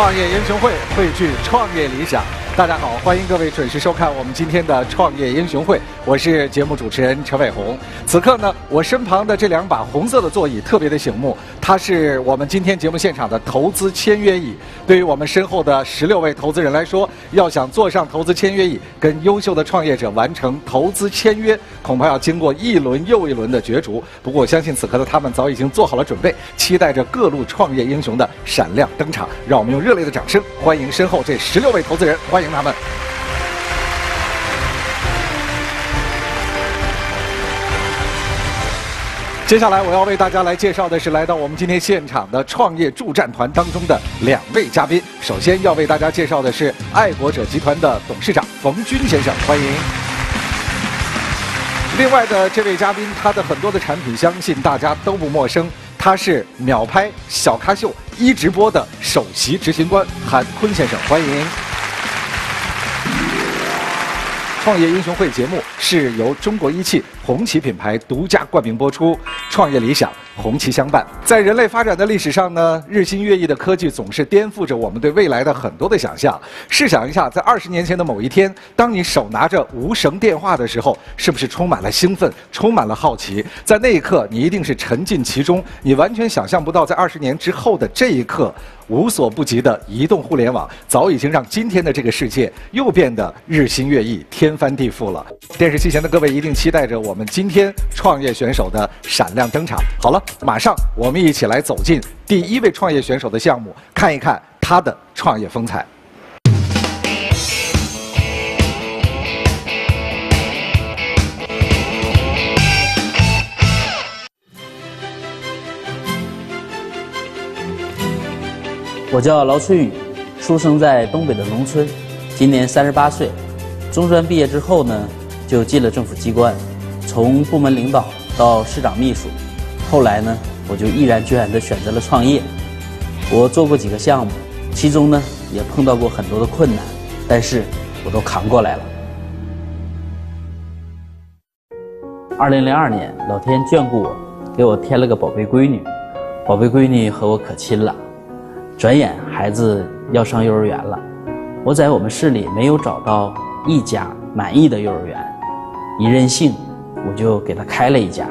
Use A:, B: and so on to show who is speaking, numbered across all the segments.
A: 创业英雄会汇聚创业理想。大家好，欢迎各位准时收看我们今天的创业英雄会，我是节目主持人陈伟鸿。此刻呢，我身旁的这两把红色的座椅特别的醒目，它是我们今天节目现场的投资签约椅。对于我们身后的十六位投资人来说，要想坐上投资签约椅，跟优秀的创业者完成投资签约，恐怕要经过一轮又一轮的角逐。不过，我相信此刻的他们早已经做好了准备，期待着各路创业英雄的闪亮登场。让我们用热烈的掌声欢迎身后这十六位投资人，欢迎他们。接下来我要为大家来介绍的是来到我们今天现场的创业助战团当中的两位嘉宾。首先要为大家介绍的是爱国者集团的董事长冯军先生，欢迎。另外的这位嘉宾，他的很多的产品相信大家都不陌生，他是秒拍、小咖秀、一直播的首席执行官韩坤先生，欢迎。创业英雄会节目是由中国一汽红旗品牌独家冠名播出，创业理想红旗相伴。在人类发展的历史上呢，日新月异的科技总是颠覆着我们对未来的很多的想象。试想一下，在二十年前的某一天，当你手拿着无绳电话的时候，是不是充满了兴奋，充满了好奇？在那一刻，你一定是沉浸其中，你完全想象不到，在二十年之后的这一刻。无所不及的移动互联网，早已经让今天的这个世界又变得日新月异、天翻地覆了。电视机前的各位一定期待着我们今天创业选手的闪亮登场。好了，马上我们一起来走进第一位创业选手的项目，看一看他的创业风采。
B: 我叫劳春雨，出生在东北的农村，今年三十八岁。中专毕业之后呢，就进了政府机关，从部门领导到市长秘书。后来呢，我就毅然决然地选择了创业。我做过几个项目，其中呢也碰到过很多的困难，但是我都扛过来了。二零零二年，老天眷顾我，给我添了个宝贝闺女。宝贝闺女和我可亲了。转眼孩子要上幼儿园了，我在我们市里没有找到一家满意的幼儿园，一任性，我就给他开了一家，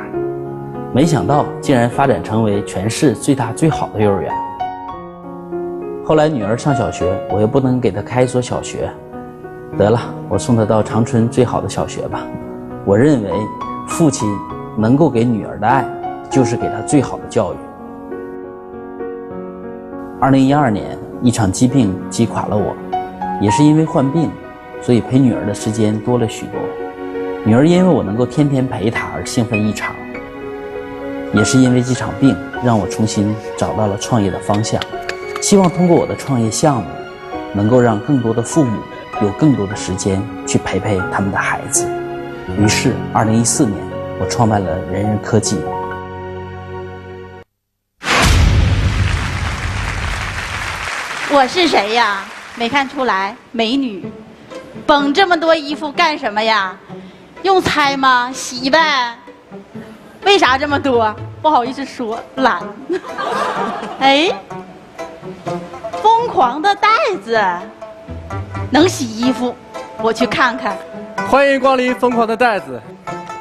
B: 没想到竟然发展成为全市最大最好的幼儿园。后来女儿上小学，我又不能给她开一所小学，得了，我送她到长春最好的小学吧。我认为，父亲能够给女儿的爱，就是给她最好的教育。二零一二年，一场疾病击垮了我，也是因为患病，所以陪女儿的时间多了许多。女儿因为我能够天天陪她而兴奋异常。也是因为这场病，让我重新找到了创业的方向。希望通过我的创业项目，能够让更多的父母有更多的时间去陪陪他们的孩子。于是，二零一四年，我创办了人人科技。
C: 我是谁呀？没看出来，美女。绷这么多衣服干什么呀？用猜吗？洗呗。为啥这么多？不好意思说，懒。哎，疯狂的袋子，能洗衣服，我去看看。
D: 欢迎光临疯狂的袋子，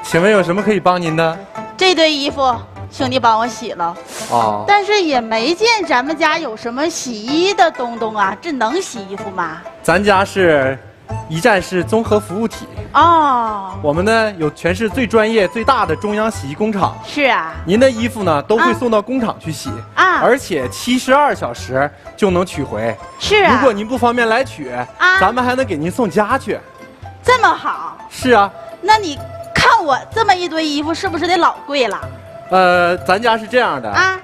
D: 请问有什么可以帮您的？
C: 这堆衣服。兄弟帮我洗了，哦，但是也没见咱们家有什么洗衣的东东啊，这能洗衣服吗？
D: 咱家是一站式综合服务体哦，我们呢有全市最专业、最大的中央洗衣工厂。
C: 是啊，
D: 您的衣服呢都会送到工厂去洗啊，而且七十二小时就能取回。
C: 是啊，
D: 如果您不方便来取啊，咱们还能给您送家去。
C: 这么好？
D: 是啊，
C: 那你看我这么一堆衣服，是不是得老贵了？
D: 呃，咱家是这样的啊，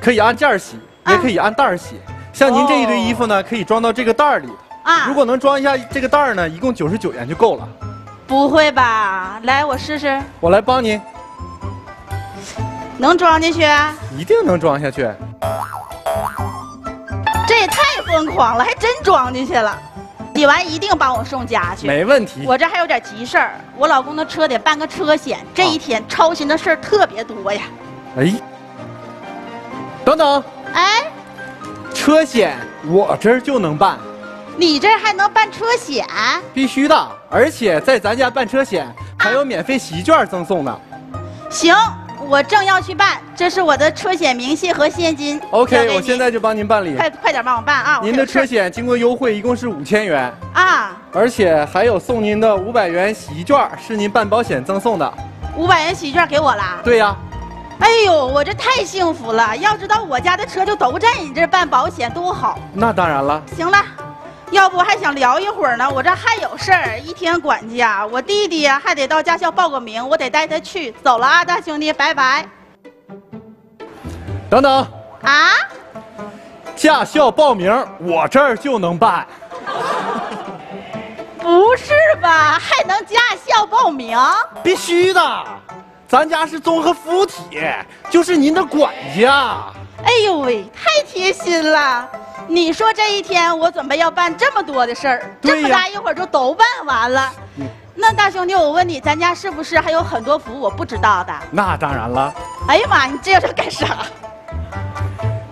D: 可以按件洗，也可以按袋洗。像您这一堆衣服呢，可以装到这个袋里啊。如果能装一下这个袋呢，一共九十九元就够了。
C: 不会吧？来，我试试。
D: 我来帮您。
C: 能装进去？
D: 一定能装下去。
C: 这也太疯狂了，还真装进去了。洗完一定帮我送家去，
D: 没问题。
C: 我这还有点急事儿，我老公的车得办个车险，这一天操心的事儿特别多呀。哎，
D: 等等，哎，车险我这儿就能办。
C: 你这还能办车险？
D: 必须的，而且在咱家办车险还有免费洗衣券赠送呢。
C: 行。我正要去办，这是我的车险明细和现金。
D: OK，我现在就帮您办理。
C: 快快点帮我办啊！
D: 您的车险经过优惠，一共是五千元啊，而且还有送您的五百元洗衣券，是您办保险赠送的。
C: 五百元洗衣券给我了？
D: 对呀。
C: 哎呦，我这太幸福了！要知道我家的车就都在你这办保险，多好。
D: 那当然了。
C: 行了。要不还想聊一会儿呢，我这还有事儿，一天管家，我弟弟呀还得到驾校报个名，我得带他去。走了啊，大兄弟，拜拜。
D: 等等啊，驾校报名我这儿就能办。
C: 不是吧？还能驾校报名？
D: 必须的，咱家是综合服务体，就是您的管家。
C: 哎呦喂，太贴心了。你说这一天我准备要办这么多的事儿，这么大一会儿就都办完了。那大兄弟，我问你，咱家是不是还有很多服务我不知道的？
D: 那当然了。
C: 哎呀妈，你这是干啥？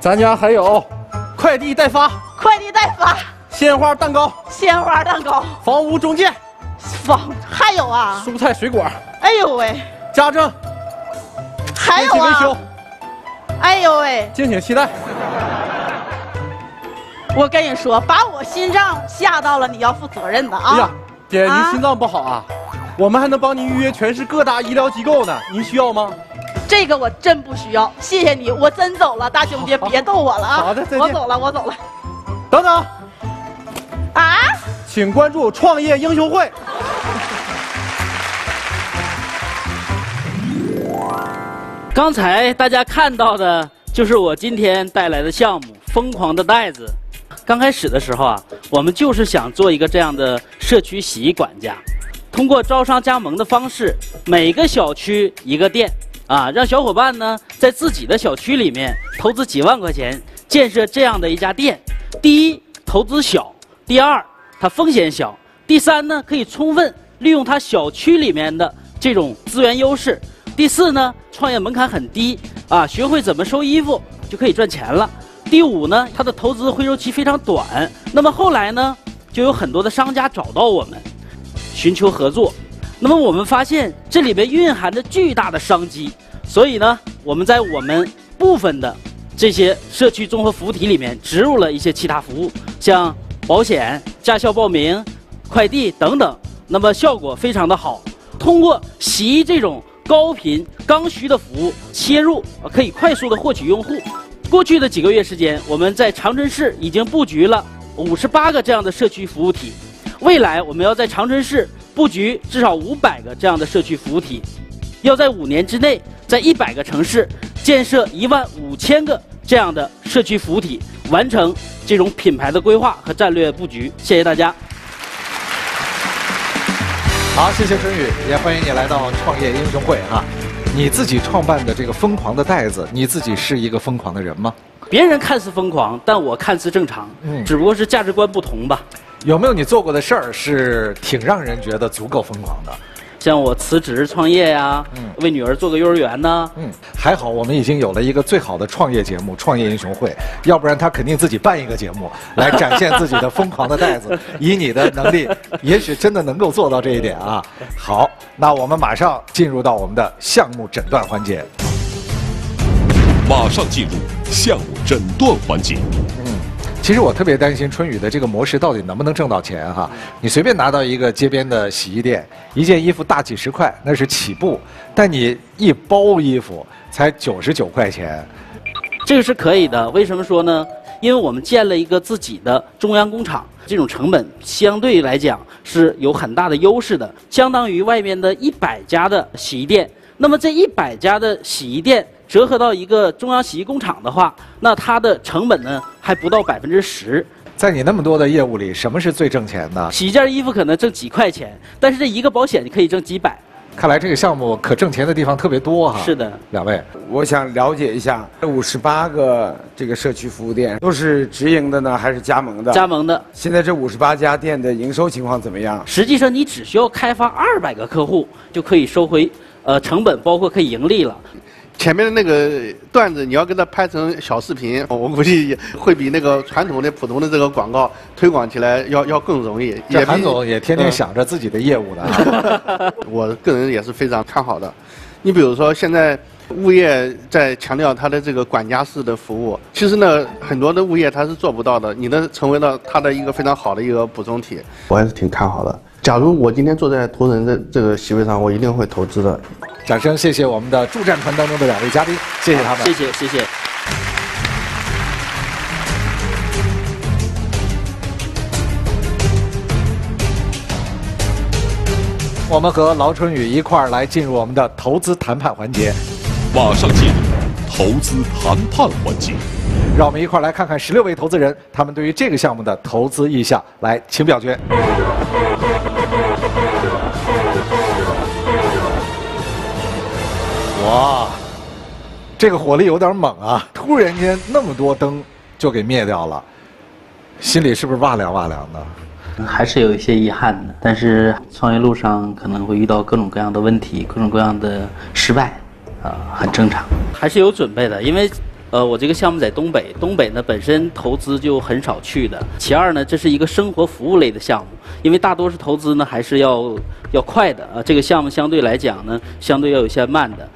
D: 咱家还有快递代发、
C: 快递代发、
D: 鲜花蛋糕、
C: 鲜花蛋糕、
D: 房屋中介、
C: 房还有啊，
D: 蔬菜水果。
C: 哎呦喂，
D: 家政，
C: 还有啊，
D: 维修。
C: 哎呦喂，
D: 敬请期待。
C: 我跟你说，把我心脏吓到了，你要负责任的啊！哎呀，
D: 姐，您心脏不好啊？我们还能帮您预约全市各大医疗机构呢，您需要吗？
C: 这个我真不需要，谢谢你，我真走了，大兄弟，别逗我了啊！
D: 好的，再见。
C: 我走了，我走了。
D: 等等，啊？请关注创业英雄会。
E: 刚才大家看到的就是我今天带来的项目——疯狂的袋子。刚开始的时候啊，我们就是想做一个这样的社区洗衣管家，通过招商加盟的方式，每个小区一个店，啊，让小伙伴呢在自己的小区里面投资几万块钱建设这样的一家店。第一，投资小；第二，它风险小；第三呢，可以充分利用它小区里面的这种资源优势；第四呢，创业门槛很低，啊，学会怎么收衣服就可以赚钱了。第五呢，它的投资回收期非常短。那么后来呢，就有很多的商家找到我们，寻求合作。那么我们发现这里边蕴含着巨大的商机，所以呢，我们在我们部分的这些社区综合服务体里面植入了一些其他服务，像保险、驾校报名、快递等等。那么效果非常的好。通过洗衣这种高频刚需的服务切入，可以快速的获取用户。过去的几个月时间，我们在长春市已经布局了五十八个这样的社区服务体。未来，我们要在长春市布局至少五百个这样的社区服务体，要在五年之内，在一百个城市建设一万五千个这样的社区服务体，完成这种品牌的规划和战略布局。谢谢大家。
A: 好，谢谢春雨，也欢迎你来到创业英雄会哈。你自己创办的这个疯狂的袋子，你自己是一个疯狂的人吗？
E: 别人看似疯狂，但我看似正常，嗯，只不过是价值观不同吧。
A: 有没有你做过的事儿是挺让人觉得足够疯狂的？
E: 像我辞职创业呀，嗯，为女儿做个幼儿园呢，嗯，
A: 还好我们已经有了一个最好的创业节目《创业英雄会》，要不然他肯定自己办一个节目来展现自己的疯狂的袋子。以你的能力，也许真的能够做到这一点啊。好，那我们马上进入到我们的项目诊断环节。
F: 马上进入项目诊断环节。
A: 其实我特别担心春雨的这个模式到底能不能挣到钱哈？你随便拿到一个街边的洗衣店，一件衣服大几十块那是起步，但你一包衣服才九十九块钱，
E: 这个是可以的。为什么说呢？因为我们建了一个自己的中央工厂，这种成本相对来讲是有很大的优势的，相当于外面的一百家的洗衣店。那么这一百家的洗衣店。折合到一个中央洗衣工厂的话，那它的成本呢还不到百分之十。
A: 在你那么多的业务里，什么是最挣钱的？
E: 洗一件衣服可能挣几块钱，但是这一个保险你可以挣几百。
A: 看来这个项目可挣钱的地方特别多哈。
E: 是的，
A: 两位，
G: 我想了解一下，这五十八个这个社区服务店都是直营的呢，还是加盟的？
E: 加盟的。
G: 现在这五十八家店的营收情况怎么样？
E: 实际上，你只需要开发二百个客户，就可以收回呃成本，包括可以盈利了。
H: 前面的那个段子，你要给它拍成小视频，我估计会比那个传统的普通的这个广告推广起来要要更容易。
A: 也韩总也天天想着自己的业务的，
H: 我个人也是非常看好的。你比如说，现在物业在强调它的这个管家式的服务，其实呢，很多的物业它是做不到的。你的成为了它的一个非常好的一个补充体，我还是挺看好的。假如我今天坐在投资人的这个席位上，我一定会投资的。
A: 掌声，谢谢我们的助战团当中的两位嘉宾，谢谢他们，
E: 谢谢谢谢。
A: 我们和劳春雨一块儿来进入我们的投资谈判环节，
F: 马上进入投资谈判环节，
A: 让我们一块来看看十六位投资人他们对于这个项目的投资意向，来，请表决。哇，这个火力有点猛啊！突然间那么多灯就给灭掉了，心里是不是哇凉哇凉的？
E: 还是有一些遗憾的。但是创业路上可能会遇到各种各样的问题，各种各样的失败，啊，很正常。还是有准备的，因为。呃，我这个项目在东北，东北呢本身投资就很少去的。其二呢，这是一个生活服务类的项目，因为大多数投资呢还是要要快的啊。这个项目相对来讲呢，相对要有些慢的。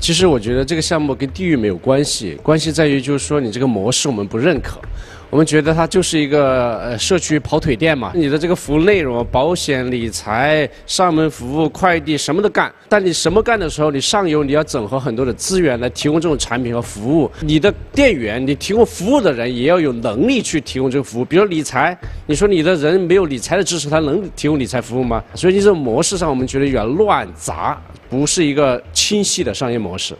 I: 其实我觉得这个项目跟地域没有关系，关系在于就是说你这个模式我们不认可。我们觉得它就是一个呃社区跑腿店嘛，你的这个服务内容，保险、理财、上门服务、快递什么都干。但你什么干的时候，你上游你要整合很多的资源来提供这种产品和服务。你的店员，你提供服务的人也要有能力去提供这个服务。比如理财，你说你的人没有理财的知识，他能提供理财服务吗？所以你这种模式上，我们觉得有点乱杂，不是一个清晰的商业模式。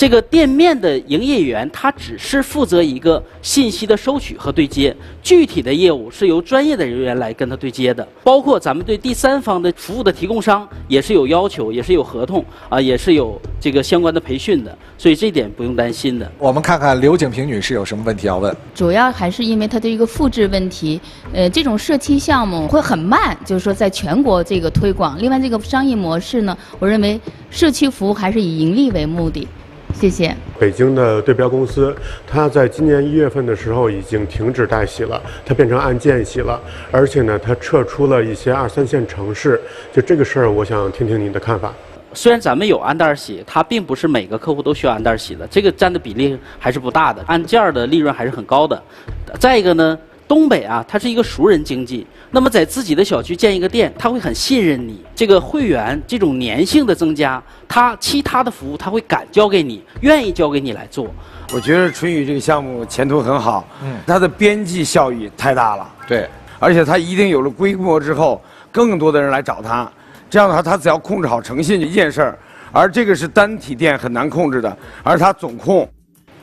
E: 这个店面的营业员，他只是负责一个信息的收取和对接，具体的业务是由专业的人员来跟他对接的。包括咱们对第三方的服务的提供商也是有要求，也是有合同啊，也是有这个相关的培训的，所以这点不用担心的。
A: 我们看看刘景平女士有什么问题要问？
J: 主要还是因为它的一个复制问题，呃，这种社区项目会很慢，就是说在全国这个推广。另外，这个商业模式呢，我认为社区服务还是以盈利为目的。谢谢。
K: 北京的对标公司，它在今年一月份的时候已经停止代洗了，它变成按件洗了，而且呢，它撤出了一些二三线城市。就这个事儿，我想听听您的看法。
E: 虽然咱们有按袋洗，它并不是每个客户都需要按袋洗的，这个占的比例还是不大的，按件的利润还是很高的。再一个呢。东北啊，它是一个熟人经济。那么在自己的小区建一个店，他会很信任你。这个会员这种粘性的增加，他其他的服务他会敢交给你，愿意交给你来做。
G: 我觉得春雨这个项目前途很好，嗯，它的边际效益太大了，
A: 对，
G: 而且它一定有了规模之后，更多的人来找他，这样的话，他只要控制好诚信一件事儿，而这个是单体店很难控制的，而他总控。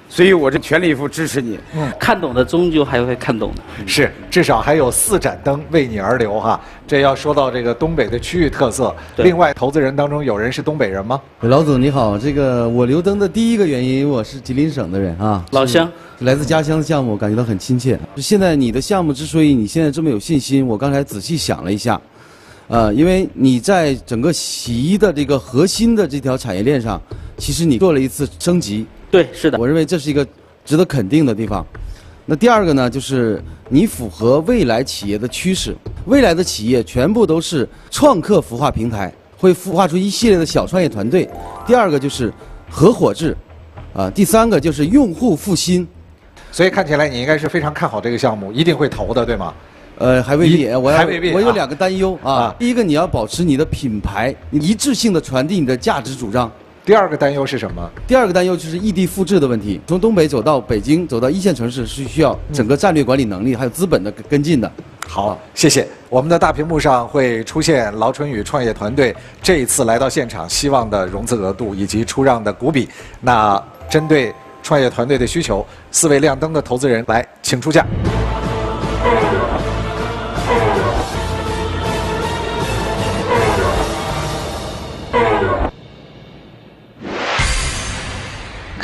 G: 所以我这全力以赴支持你。
E: 嗯，看懂的终究还会看懂的。
A: 是，至少还有四盏灯为你而留哈。这要说到这个东北的区域特色。另外，投资人当中有人是东北人吗？
L: 老总你好，这个我留灯的第一个原因，我是吉林省的人啊，
E: 老乡，
L: 来自家乡的项目，感觉到很亲切。现在你的项目之所以你现在这么有信心，我刚才仔细想了一下，呃，因为你在整个洗衣的这个核心的这条产业链上，其实你做了一次升级。
E: 对，是的，
L: 我认为这是一个值得肯定的地方。那第二个呢，就是你符合未来企业的趋势，未来的企业全部都是创客孵化平台，会孵化出一系列的小创业团队。第二个就是合伙制，啊，第三个就是用户复兴。
A: 所以看起来你应该是非常看好这个项目，一定会投的，对吗？
L: 呃，还未必，我
A: 还未必，
L: 我有两个担忧啊。第一个，你要保持你的品牌一致性的传递你的价值主张。
A: 第二个担忧是什么？
L: 第二个担忧就是异地复制的问题。从东北走到北京，走到一线城市，是需要整个战略管理能力还有资本的跟进的。
A: 好，谢谢。我们的大屏幕上会出现劳春雨创业团队这一次来到现场希望的融资额度以及出让的股比。那针对创业团队的需求，四位亮灯的投资人来，请出价。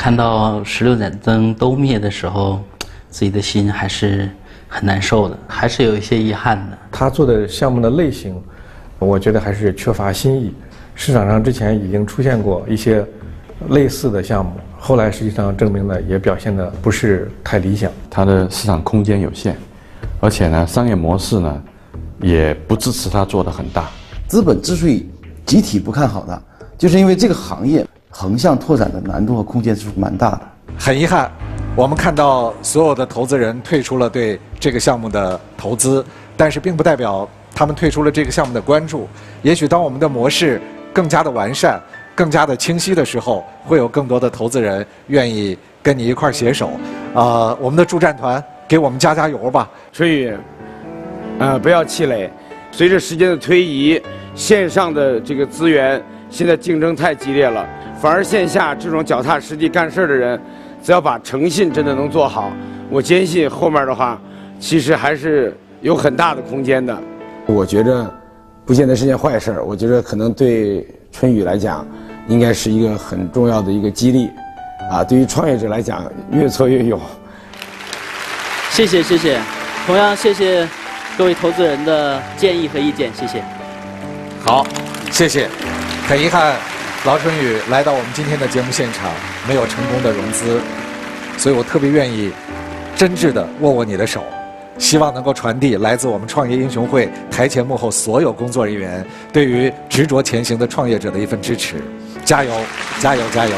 E: 看到十六盏灯都灭的时候，自己的心还是很难受的，还是有一些遗憾的。
M: 他做的项目的类型，我觉得还是缺乏新意。市场上之前已经出现过一些类似的项目，后来实际上证明呢，也表现的不是太理想。
N: 它的市场空间有限，而且呢，商业模式呢，也不支持它做的很大。
L: 资本之所以集体不看好它，就是因为这个行业横向拓展的难度和空间是蛮大的。
A: 很遗憾，我们看到所有的投资人退出了对这个项目的投资，但是并不代表他们退出了这个项目的关注。也许当我们的模式更加的完善。更加的清晰的时候，会有更多的投资人愿意跟你一块儿携手。呃，我们的助战团给我们加加油吧，
G: 春雨。呃，不要气馁。随着时间的推移，线上的这个资源现在竞争太激烈了，反而线下这种脚踏实地干事儿的人，只要把诚信真的能做好，我坚信后面的话，其实还是有很大的空间的。我觉着，不见得是件坏事我觉着可能对春雨来讲。应该是一个很重要的一个激励，啊，对于创业者来讲，越挫越勇。
E: 谢谢谢谢，同样谢谢各位投资人的建议和意见，谢谢。
A: 好，谢谢。很遗憾，劳春雨来到我们今天的节目现场，没有成功的融资，所以我特别愿意真挚的握握你的手，希望能够传递来自我们创业英雄会台前幕后所有工作人员对于执着前行的创业者的一份支持。加油，加油，加油！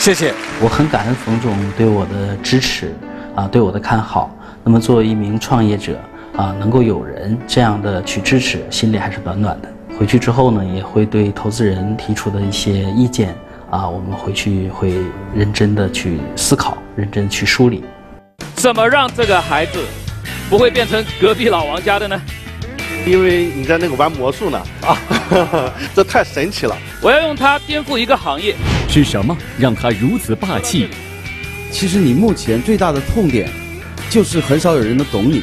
A: 谢谢。
E: 我很感恩冯总对我的支持，啊，对我的看好。那么作为一名创业者，啊，能够有人这样的去支持，心里还是暖暖的。回去之后呢，也会对投资人提出的一些意见，啊，我们回去会认真的去思考，认真去梳理。
O: 怎么让这个孩子不会变成隔壁老王家的呢？
H: 因为你在那个玩魔术呢啊，这太神奇了！
O: 我要用它颠覆一个行业。
P: 是什么让他如此霸气？
L: 其实你目前最大的痛点，就是很少有人能懂你。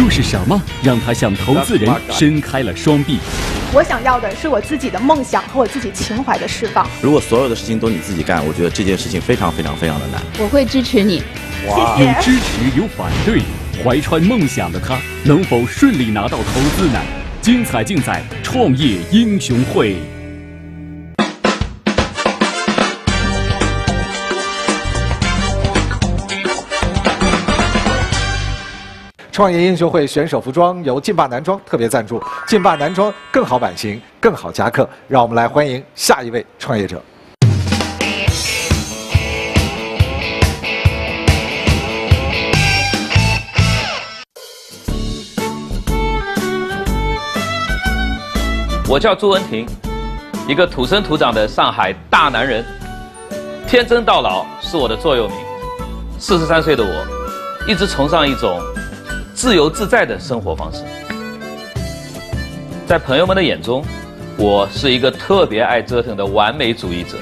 P: 又是什么让他向投资人伸开了双臂？
Q: 我想要的是我自己的梦想和我自己情怀的释放。
R: 如果所有的事情都你自己干，我觉得这件事情非常非常非常的难。
J: 我会支持你。
P: 哇，有支持有反对。怀揣梦想的他，能否顺利拿到投资呢？精彩尽在《创业英雄会》。
A: 创业英雄会选手服装由劲霸男装特别赞助，劲霸男装更好版型，更好夹克。让我们来欢迎下一位创业者。
O: 我叫朱文婷，一个土生土长的上海大男人，天真到老是我的座右铭。四十三岁的我，一直崇尚一种自由自在的生活方式。在朋友们的眼中，我是一个特别爱折腾的完美主义者。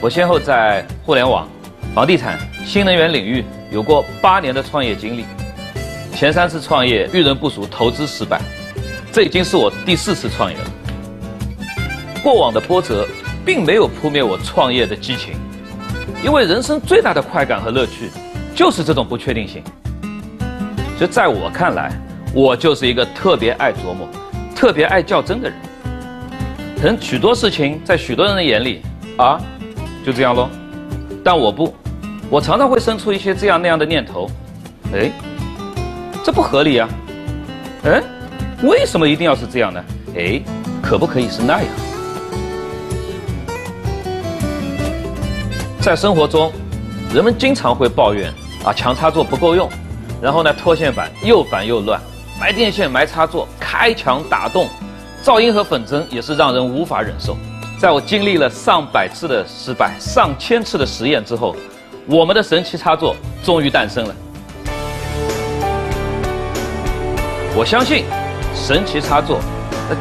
O: 我先后在互联网、房地产、新能源领域有过八年的创业经历，前三次创业遇人不淑，投资失败，这已经是我第四次创业了。过往的波折，并没有扑灭我创业的激情，因为人生最大的快感和乐趣，就是这种不确定性。所以在我看来，我就是一个特别爱琢磨、特别爱较真的人。可能许多事情在许多人的眼里，啊，就这样喽。但我不，我常常会生出一些这样那样的念头。哎，这不合理啊。哎，为什么一定要是这样呢？哎，可不可以是那样？在生活中，人们经常会抱怨啊，强插座不够用，然后呢，拖线板又烦又乱，埋电线、埋插座、开墙打洞，噪音和粉尘也是让人无法忍受。在我经历了上百次的失败、上千次的实验之后，我们的神奇插座终于诞生了。我相信，神奇插座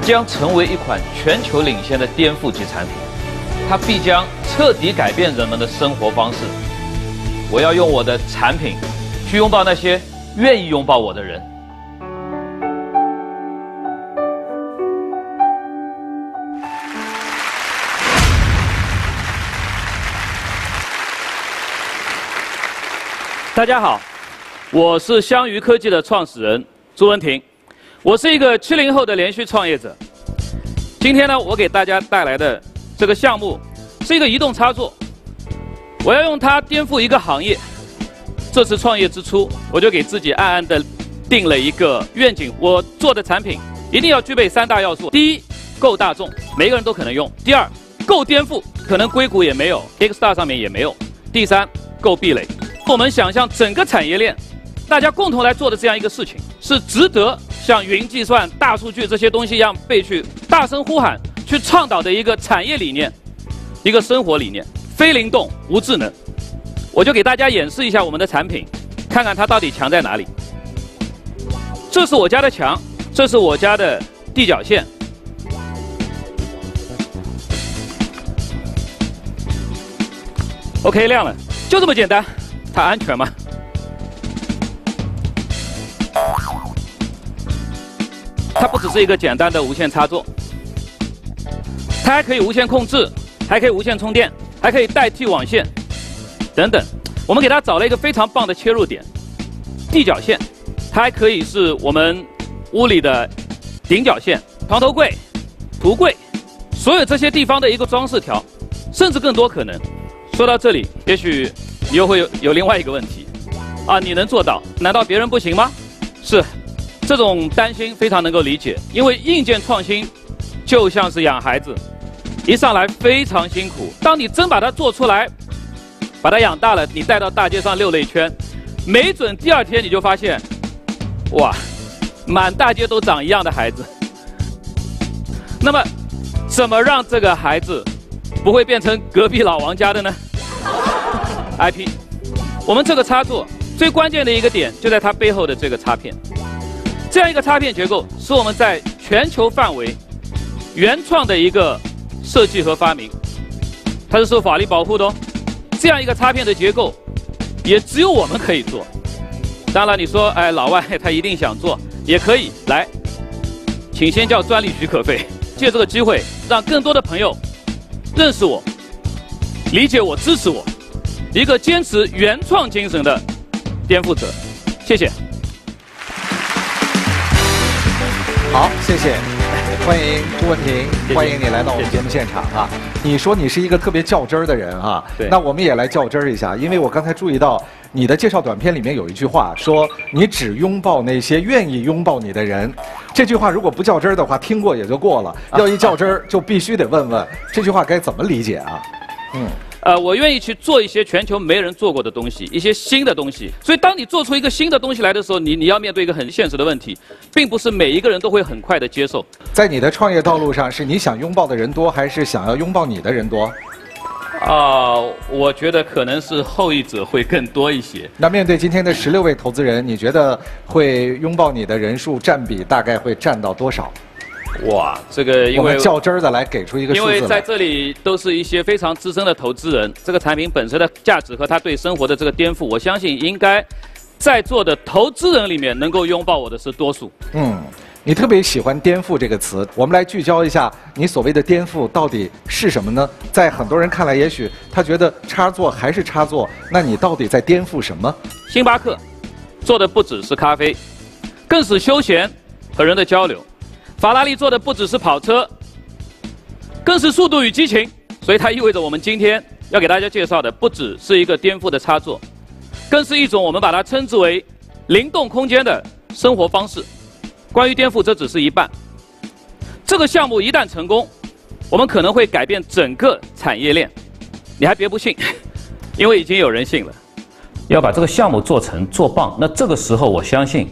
O: 将成为一款全球领先的颠覆级产品。它必将彻底改变人们的生活方式。我要用我的产品，去拥抱那些愿意拥抱我的人。大家好，我是香鱼科技的创始人朱文婷，我是一个七零后的连续创业者。今天呢，我给大家带来的。这个项目是一个移动插座，我要用它颠覆一个行业。这次创业之初，我就给自己暗暗的定了一个愿景：我做的产品一定要具备三大要素。第一，够大众，每个人都可能用；第二，够颠覆，可能硅谷也没有，X 大上面也没有；第三，够壁垒。我们想象整个产业链，大家共同来做的这样一个事情，是值得像云计算、大数据这些东西一样被去大声呼喊、去倡导的一个产业理念，一个生活理念：非灵动、无智能。我就给大家演示一下我们的产品，看看它到底强在哪里。这是我家的墙，这是我家的地脚线。OK，亮了，就这么简单。它安全吗？它不只是一个简单的无线插座，它还可以无线控制，还可以无线充电，还可以代替网线，等等。我们给他找了一个非常棒的切入点，地脚线，它还可以是我们屋里的顶角线、床头柜、橱柜，所有这些地方的一个装饰条，甚至更多可能。说到这里，也许。你又会有有另外一个问题，啊，你能做到？难道别人不行吗？是，这种担心非常能够理解，因为硬件创新就像是养孩子，一上来非常辛苦。当你真把它做出来，把它养大了，你带到大街上溜了一圈，没准第二天你就发现，哇，满大街都长一样的孩子。那么，怎么让这个孩子不会变成隔壁老王家的呢？IP，我们这个插座最关键的一个点就在它背后的这个插片，这样一个插片结构是我们在全球范围原创的一个设计和发明，它是受法律保护的哦。这样一个插片的结构，也只有我们可以做。当然，你说哎，老外他一定想做，也可以来，请先交专利许可费。借这个机会，让更多的朋友认识我、理解我、支持我。一个坚持原创精神的颠覆者，谢谢。
A: 好，谢谢，欢迎朱文婷，欢迎你来到我们节目现场啊！你说你是一个特别较真儿的人啊，那我们也来较真儿一下，因为我刚才注意到你的介绍短片里面有一句话，说你只拥抱那些愿意拥抱你的人。这句话如果不较真儿的话，听过也就过了；要一较真儿，就必须得问问这句话该怎么理解啊？
O: 嗯。呃，我愿意去做一些全球没人做过的东西，一些新的东西。所以，当你做出一个新的东西来的时候，你你要面对一个很现实的问题，并不是每一个人都会很快的接受。
A: 在你的创业道路上，是你想拥抱的人多，还是想要拥抱你的人多？
O: 啊，我觉得可能是后一者会更多一些。
A: 那面对今天的十六位投资人，你觉得会拥抱你的人数占比大概会占到多少？
O: 哇，这个因为
A: 较真儿的来给出一个数
O: 字。因为在这里都是一些非常资深的投资人，这个产品本身的价值和它对生活的这个颠覆，我相信应该在座的投资人里面能够拥抱我的是多数。
A: 嗯，你特别喜欢“颠覆”这个词，我们来聚焦一下，你所谓的颠覆到底是什么呢？在很多人看来，也许他觉得插座还是插座，那你到底在颠覆什么？
O: 星巴克做的不只是咖啡，更是休闲和人的交流。法拉利做的不只是跑车，更是速度与激情，所以它意味着我们今天要给大家介绍的不只是一个颠覆的插座，更是一种我们把它称之为灵动空间的生活方式。关于颠覆，这只是一半。这个项目一旦成功，我们可能会改变整个产业链。你还别不信，因为已经有人信了。要把这个项目做成做棒，那这个时候我相信，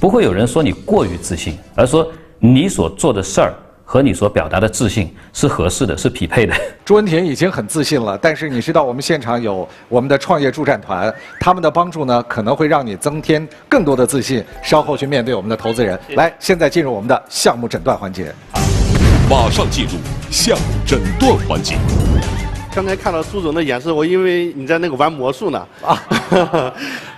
O: 不会有人说你过于自信，而说。你所做的事儿和你所表达的自信是合适的，是匹配的。
A: 朱文婷已经很自信了，但是你知道我们现场有我们的创业助战团，他们的帮助呢可能会让你增添更多的自信。稍后去面对我们的投资人。来，现在进入我们的项目诊断环节。
F: 马上进入项目诊断环节。
H: 刚才看到朱总的演示，我因为你在那个玩魔术呢啊。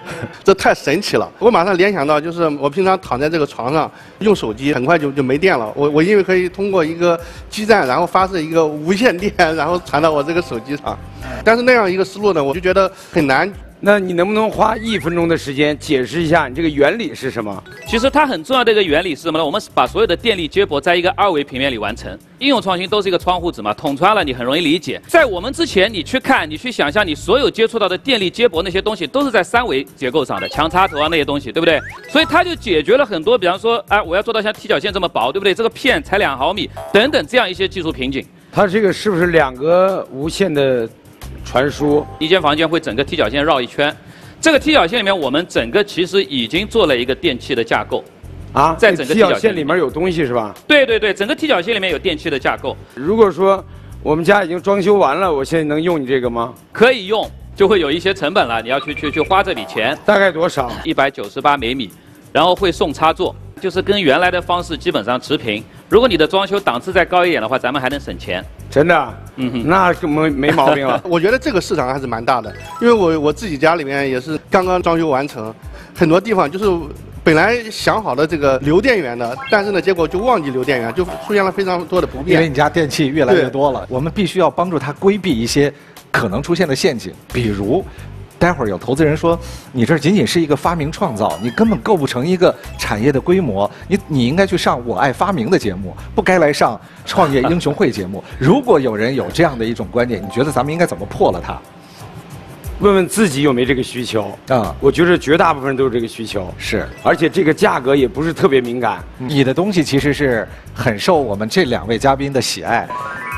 H: 这太神奇了！我马上联想到，就是我平常躺在这个床上用手机，很快就就没电了。我我因为可以通过一个基站，然后发射一个无线电，然后传到我这个手机上。但是那样一个思路呢，我就觉得很难
G: 那你能不能花一分钟的时间解释一下你这个原理是什么？
O: 其实它很重要的一个原理是什么呢？我们把所有的电力接驳在一个二维平面里完成。应用创新都是一个窗户纸嘛，捅穿了你很容易理解。在我们之前，你去看，你去想象，你所有接触到的电力接驳那些东西都是在三维结构上的，强插头啊那些东西，对不对？所以它就解决了很多，比方说，哎，我要做到像踢脚线这么薄，对不对？这个片才两毫米，等等这样一些技术瓶颈。
G: 它这个是不是两个无线的传输？
O: 一间房间会整个踢脚线绕一圈。这个踢脚线里面，我们整个其实已经做了一个电器的架构，
G: 啊，在整个踢脚线里面有东西是吧？
O: 对对对，整个踢脚线里面有电器的架构。
G: 如果说我们家已经装修完了，我现在能用你这个吗？
O: 可以用，就会有一些成本了，你要去去去花这笔钱。
G: 大概多少？
O: 一百九十八每米，然后会送插座，就是跟原来的方式基本上持平。如果你的装修档次再高一点的话，咱们还能省钱。
G: 真的，嗯哼，那没没毛病了。
H: 我觉得这个市场还是蛮大的，因为我我自己家里面也是刚刚装修完成，很多地方就是本来想好的这个留电源的，但是呢，结果就忘记留电源，就出现了非常多的不便。
A: 因为你家电器越来越多了，我们必须要帮助他规避一些可能出现的陷阱，比如。待会儿有投资人说，你这仅仅是一个发明创造，你根本构不成一个产业的规模。你你应该去上我爱发明的节目，不该来上创业英雄会节目。如果有人有这样的一种观点，你觉得咱们应该怎么破了它？
G: 问问自己有没有这个需求啊？我觉得绝大部分人都是这个需求。
A: 是，
G: 而且这个价格也不是特别敏感。
A: 你的东西其实是很受我们这两位嘉宾的喜爱。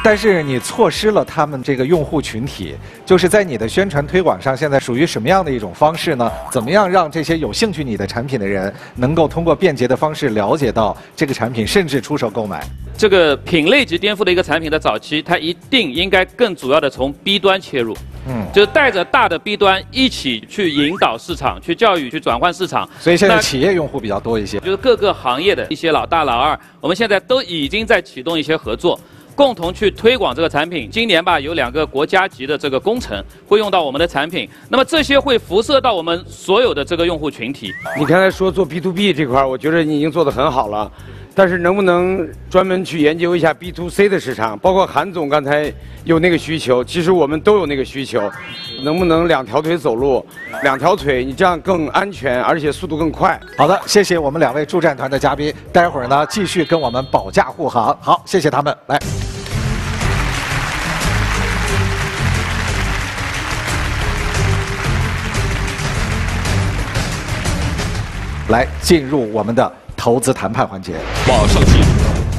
A: 但是你错失了他们这个用户群体，就是在你的宣传推广上，现在属于什么样的一种方式呢？怎么样让这些有兴趣你的产品的人，能够通过便捷的方式了解到这个产品，甚至出手购买？
O: 这个品类级颠覆的一个产品的早期，它一定应该更主要的从 B 端切入，嗯，就是带着大的 B 端一起去引导市场，去教育，去转换市场。
A: 所以现在企业用户比较多一些，
O: 就是各个行业的一些老大老二，我们现在都已经在启动一些合作。共同去推广这个产品。今年吧，有两个国家级的这个工程会用到我们的产品。那么这些会辐射到我们所有的这个用户群体。
G: 你刚才说做 B to B 这块儿，我觉得你已经做得很好了。但是能不能专门去研究一下 B to C 的市场？包括韩总刚才有那个需求，其实我们都有那个需求。能不能两条腿走路，两条腿，你这样更安全，而且速度更快。
A: 好的，谢谢我们两位助战团的嘉宾，待会儿呢继续跟我们保驾护航。好，谢谢他们，来，来进入我们的投资谈判环节。
F: 马上进入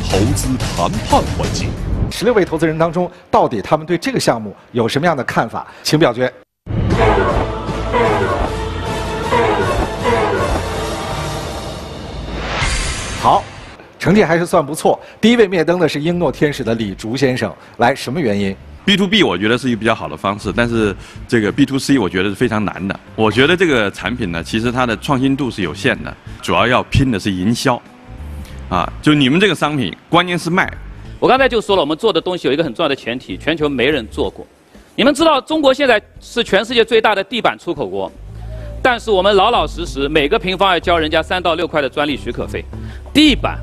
F: 投资谈判环节。
A: 十六位投资人当中，到底他们对这个项目有什么样的看法？请表决。好，成绩还是算不错。第一位灭灯的是英诺天使的李竹先生。来，什么原因
N: ？B to B 我觉得是一个比较好的方式，但是这个 B to C 我觉得是非常难的。我觉得这个产品呢，其实它的创新度是有限的，主要要拼的是营销。啊，就你们这个商品，关键是卖。
O: 我刚才就说了，我们做的东西有一个很重要的前提，全球没人做过。你们知道，中国现在是全世界最大的地板出口国，但是我们老老实实每个平方要交人家三到六块的专利许可费。地板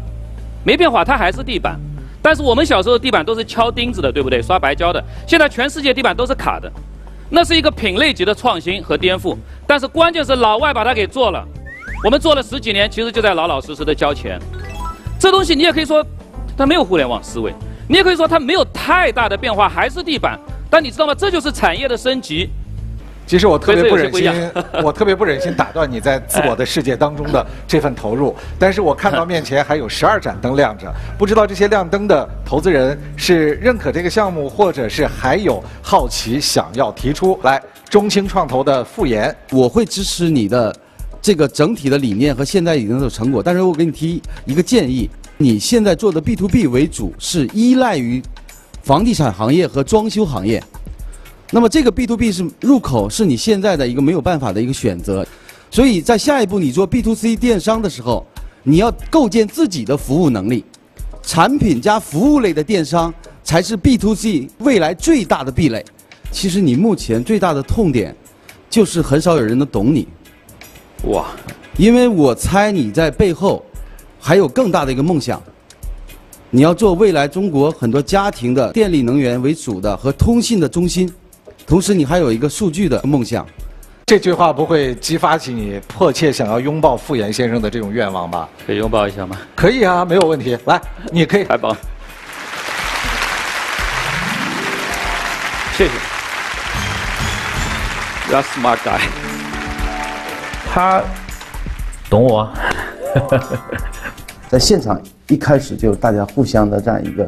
O: 没变化，它还是地板。但是我们小时候地板都是敲钉子的，对不对？刷白胶的。现在全世界地板都是卡的，那是一个品类级的创新和颠覆。但是关键是老外把它给做了，我们做了十几年，其实就在老老实实的交钱。这东西你也可以说。它没有互联网思维，你也可以说它没有太大的变化，还是地板。但你知道吗？这就是产业的升级。
A: 其实我特别不忍心，我特别不忍心打断你在自我的世界当中的 这份投入。但是我看到面前还有十二盏灯亮着，不知道这些亮灯的投资人是认可这个项目，或者是还有好奇想要提出来。中青创投的傅岩，
L: 我会支持你的这个整体的理念和现在已经的成果，但是我给你提一个建议。你现在做的 B to B 为主，是依赖于房地产行业和装修行业。那么这个 B to B 是入口，是你现在的一个没有办法的一个选择。所以在下一步你做 B to C 电商的时候，你要构建自己的服务能力，产品加服务类的电商才是 B to C 未来最大的壁垒。其实你目前最大的痛点，就是很少有人能懂你。哇！因为我猜你在背后。还有更大的一个梦想，你要做未来中国很多家庭的电力能源为主的和通信的中心，同时你还有一个数据的梦想，
A: 这句话不会激发起你迫切想要拥抱傅岩先生的这种愿望吧？
O: 可以拥抱一下吗？
A: 可以啊，没有问题。来，你可以。
O: 太棒，谢谢。You're smart guy。
E: 他懂我。
L: 在现场一开始就大家互相的这样一个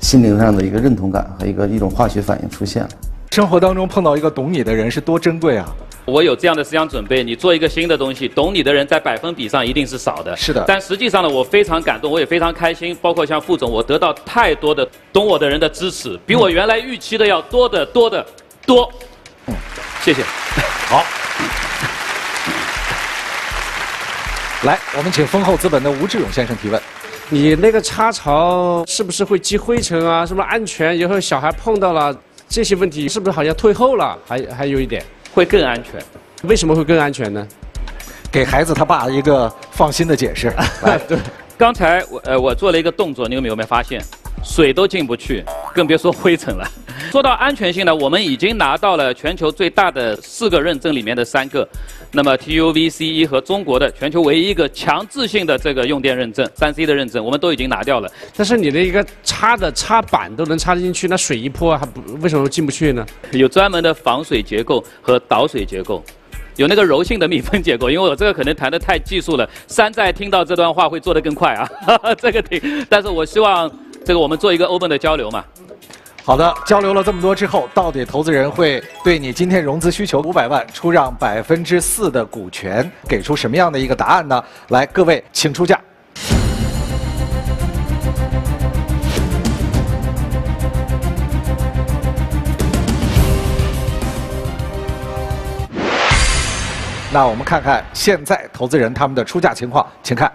L: 心灵上的一个认同感和一个一种化学反应出现了。
A: 生活当中碰到一个懂你的人是多珍贵啊！
O: 我有这样的思想准备，你做一个新的东西，懂你的人在百分比上一定是少的。
A: 是的。
O: 但实际上呢，我非常感动，我也非常开心。包括像副总，我得到太多的懂我的人的支持，比我原来预期的要多得多得多。嗯，谢谢。
A: 好。来，我们请丰厚资本的吴志勇先生提问。
I: 你那个插槽是不是会积灰尘啊？是不是安全？以后小孩碰到了这些问题，是不是好像退后了？还还有一点。
O: 会更安全，
I: 为什么会更安全呢？
A: 给孩子他爸一个放心的解释。
O: 对，刚才我呃我做了一个动作，你有没有没有发现？水都进不去，更别说灰尘了。说到安全性呢，我们已经拿到了全球最大的四个认证里面的三个，那么 TUVCE 和中国的全球唯一一个强制性的这个用电认证，三 C 的认证，我们都已经拿掉了。
I: 但是你的一个插的插板都能插得进去，那水一泼还不为什么进不去呢？
O: 有专门的防水结构和导水结构，有那个柔性的密封结构。因为我这个可能谈的太技术了，山寨听到这段话会做得更快啊，这个挺。但是我希望。这个我们做一个 open 的交流嘛。
A: 好的，交流了这么多之后，到底投资人会对你今天融资需求五百万出让百分之四的股权，给出什么样的一个答案呢？来，各位请出价。那我们看看现在投资人他们的出价情况，请看。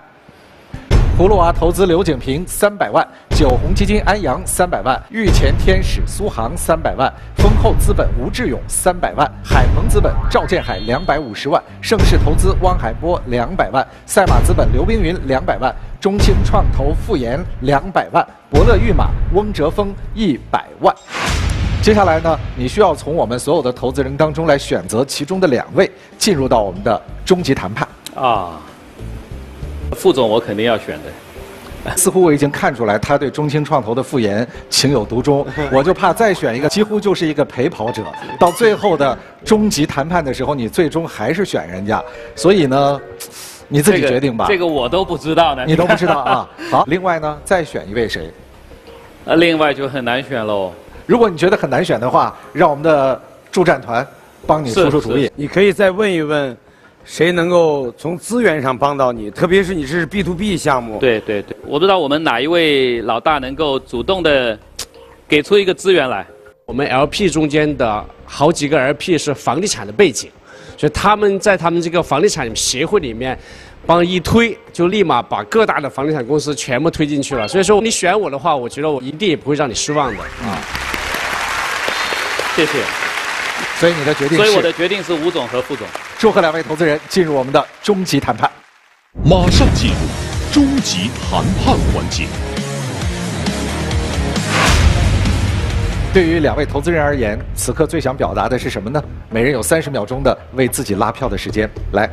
A: 葫芦娃投资刘景平三百万，九红基金安阳三百万，御前天使苏杭三百万，丰厚资本吴志勇三百万，海鹏资本赵建海两百五十万，盛世投资汪海波两百万，赛马资本刘冰云两百万，中兴创投傅岩两百万，伯乐御马翁哲峰一百万。接下来呢，你需要从我们所有的投资人当中来选择其中的两位，进入到我们的终极谈判啊。
O: 副总，我肯定要选的。
A: 似乎我已经看出来，他对中青创投的傅岩情有独钟。我就怕再选一个，几乎就是一个陪跑者。到最后的终极谈判的时候，你最终还是选人家。所以呢，你自己决定吧。
O: 这个我都不知道呢。
A: 你都不知道啊？好，另外呢，再选一位谁？
O: 呃，另外就很难选喽。
A: 如果你觉得很难选的话，让我们的助战团帮你出出主意。
G: 你可以再问一问。谁能够从资源上帮到你？特别是你这是 B to B 项目。
O: 对对对，我不知道我们哪一位老大能够主动的给出一个资源来。
I: 我们 LP 中间的好几个 LP 是房地产的背景，所以他们在他们这个房地产协会里面帮一推，就立马把各大的房地产公司全部推进去了。所以说你选我的话，我觉得我一定也不会让你失望的啊。
O: 谢谢。
A: 所以你的决定，
O: 所以我的决定是吴总和副总。
A: 祝贺两位投资人进入我们的终极谈判。
F: 马上进入终极谈判环节。
A: 对于两位投资人而言，此刻最想表达的是什么呢？每人有三十秒钟的为自己拉票的时间，来。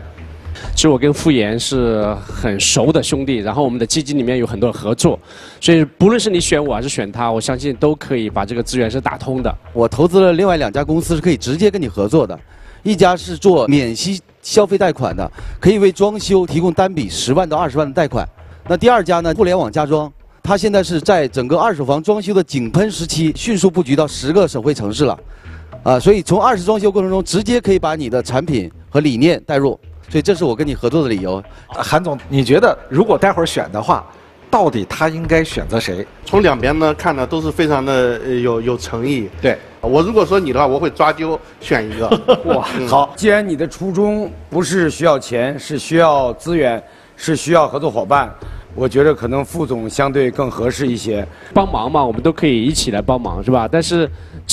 I: 其实我跟傅岩是很熟的兄弟，然后我们的基金里面有很多合作，所以不论是你选我还是选他，我相信都可以把这个资源是打通的。
L: 我投资了另外两家公司是可以直接跟你合作的，一家是做免息消费贷款的，可以为装修提供单笔十万到二十万的贷款。那第二家呢，互联网家装，它现在是在整个二手房装修的井喷时期，迅速布局到十个省会城市了，啊，所以从二次装修过程中直接可以把你的产品和理念带入。所以这是我跟你合作的理由，
A: 韩总，你觉得如果待会儿选的话，到底他应该选择谁？
H: 从两边呢看呢都是非常的有有诚意。
A: 对
H: 我如果说你的话，我会抓阄选一个。
G: 哇，好，既然你的初衷不是需要钱，是需要资源，是需要合作伙伴。我觉得可能副总相对更合适一些，
I: 帮忙嘛，我们都可以一起来帮忙，是吧？但是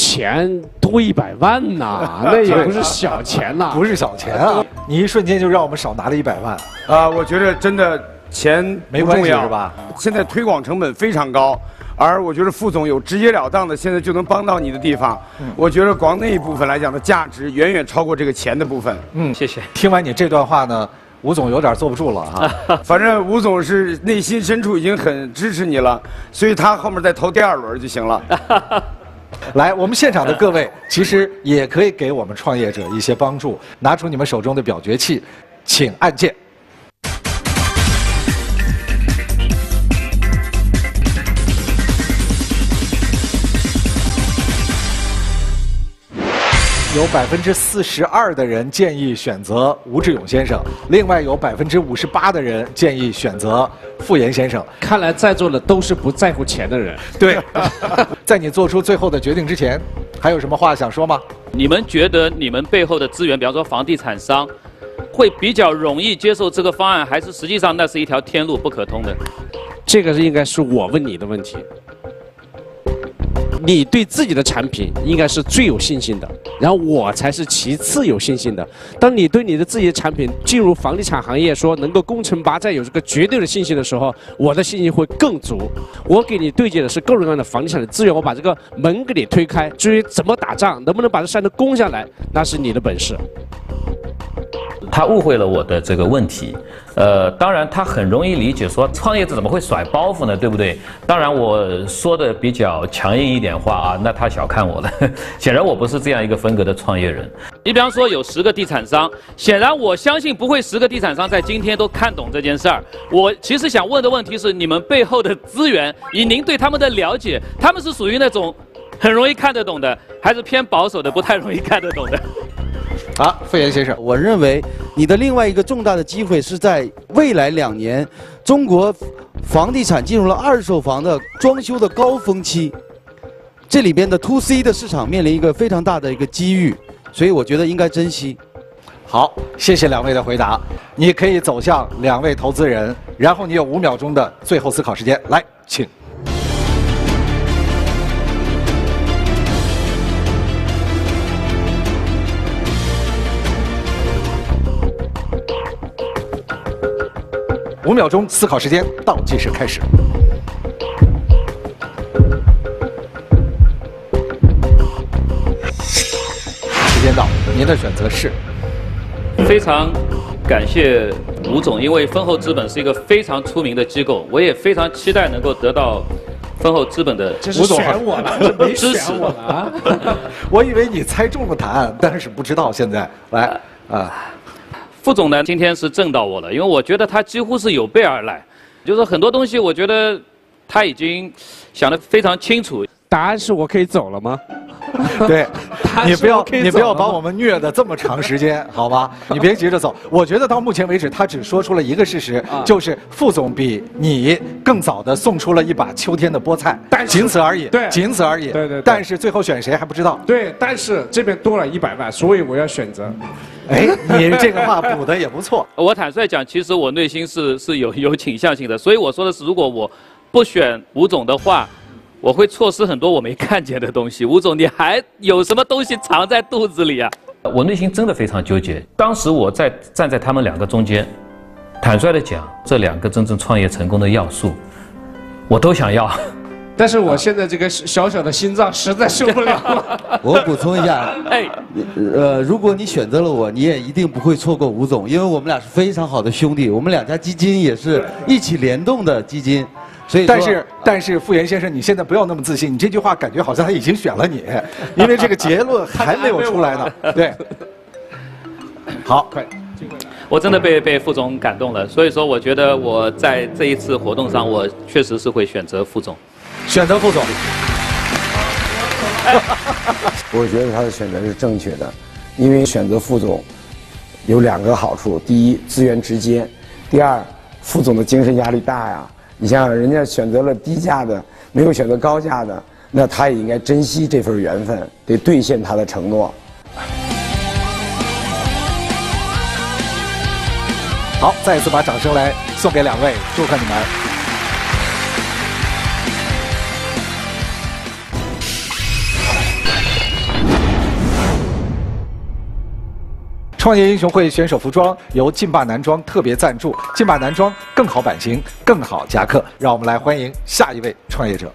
I: 钱多一百万呐，那也不是小钱呐，
A: 不是小钱啊！你一瞬间就让我们少拿了一百万
G: 啊！我觉得真的。钱
A: 没关系
G: 是
A: 吧？
G: 现在推广成本非常高，而我觉得副总有直截了当的，现在就能帮到你的地方。我觉得光那一部分来讲的价值远远超过这个钱的部分。
A: 嗯，
O: 谢谢。
A: 听完你这段话呢，吴总有点坐不住了啊。
G: 反正吴总是内心深处已经很支持你了，所以他后面再投第二轮就行了。
A: 来，我们现场的各位其实也可以给我们创业者一些帮助，拿出你们手中的表决器，请按键。有百分之四十二的人建议选择吴志勇先生，另外有百分之五十八的人建议选择傅岩先生。
I: 看来在座的都是不在乎钱的人。
A: 对，在你做出最后的决定之前，还有什么话想说吗？
O: 你们觉得你们背后的资源，比方说房地产商，会比较容易接受这个方案，还是实际上那是一条天路不可通的？
I: 这个是应该是我问你的问题。你对自己的产品应该是最有信心的，然后我才是其次有信心的。当你对你的自己的产品进入房地产行业说能够攻城拔寨有这个绝对的信心的时候，我的信心会更足。我给你对接的是各种各样的房地产的资源，我把这个门给你推开。至于怎么打仗，能不能把这山都攻下来，那是你的本事。
O: 他误会了我的这个问题，呃，当然他很容易理解，说创业者怎么会甩包袱呢？对不对？当然我说的比较强硬一点话啊，那他小看我了。显然我不是这样一个风格的创业人。你比方说有十个地产商，显然我相信不会十个地产商在今天都看懂这件事儿。我其实想问的问题是，你们背后的资源，以您对他们的了解，他们是属于那种很容易看得懂的，还是偏保守的，不太容易看得懂的？
A: 好，傅岩先生，
L: 我认为你的另外一个重大的机会是在未来两年，中国房地产进入了二手房的装修的高峰期，这里边的 to C 的市场面临一个非常大的一个机遇，所以我觉得应该珍惜。
A: 好，谢谢两位的回答，你可以走向两位投资人，然后你有五秒钟的最后思考时间，来，请。五秒钟思考时间倒计时开始。时间到，您的选择是？
O: 非常感谢吴总，因为丰厚资本是一个非常出名的机构，我也非常期待能够得到丰厚资本的
A: 吴总
I: 选我了，这没选我了啊！
A: 我以为你猜中了答案，但是不知道现在来啊。
O: 副总呢，今天是震到我了，因为我觉得他几乎是有备而来，就是很多东西，我觉得他已经想得非常清楚。
I: 答案是我可以走了吗？
A: 对，你不要你不要把我们虐的这么长时间，好吧？你别急着走。我觉得到目前为止，他只说出了一个事实，就是副总比你更早的送出了一把秋天的菠菜，仅此而已。
I: 对，
A: 仅此而已。
I: 对对。
A: 但是最后选谁还不知道。
I: 对，但是这边多了一百万，所以我要选择。
A: 哎，你这个话补的也不错。
O: 我坦率讲，其实我内心是是有有倾向性的，所以我说的是，如果我不选吴总的话，我会错失很多我没看见的东西。吴总，你还有什么东西藏在肚子里啊？我内心真的非常纠结。当时我在站在他们两个中间，坦率的讲，这两个真正创业成功的要素，我都想要。
I: 但是我现在这个小小的心脏实在受不了了。
L: 我补充一下，哎，呃，如果你选择了我，你也一定不会错过吴总，因为我们俩是非常好的兄弟，我们两家基金也是一起联动的基金，所以。
A: 但是，但是，傅岩先生，你现在不要那么自信，你这句话感觉好像他已经选了你，因为这个结论还没有出来呢。对。好，快，
O: 我真的被被副总感动了，所以说我觉得我在这一次活动上，我确实是会选择副总。
A: 选择副总，
G: 我觉得他的选择是正确的，因为选择副总有两个好处：第一，资源直接；第二，副总的精神压力大呀。你想想人家选择了低价的，没有选择高价的，那他也应该珍惜这份缘分，得兑现他的承诺。
A: 好，再一次把掌声来送给两位，祝贺你们。创业英雄会选手服装由劲霸男装特别赞助，劲霸男装更好版型，更好夹克。让我们来欢迎下一位创业者。